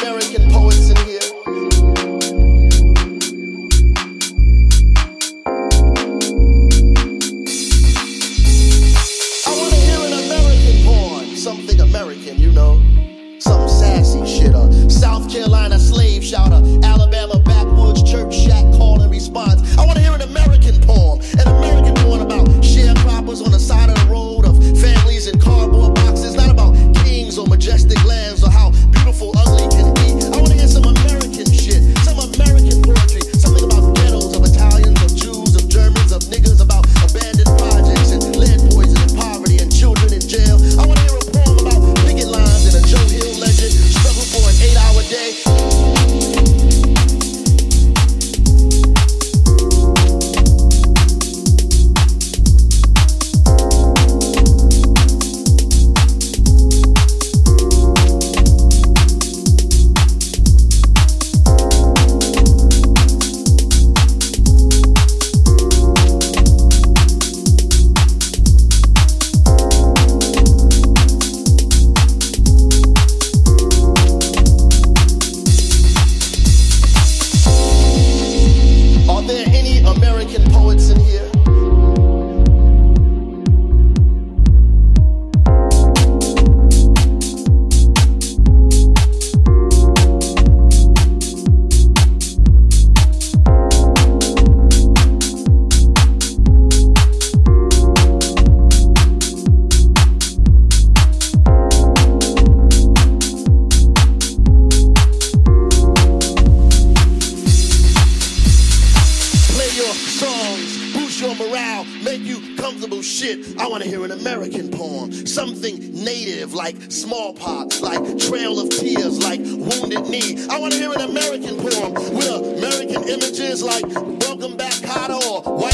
American poets in here. I want to hear an American poem, something American, you know. Some sassy shit, a South Carolina slave shouter, Alabama comfortable shit. I want to hear an American poem, something native like smallpox, like Trail of Tears, like Wounded Knee. I want to hear an American poem with American images like Welcome Back Kotter or White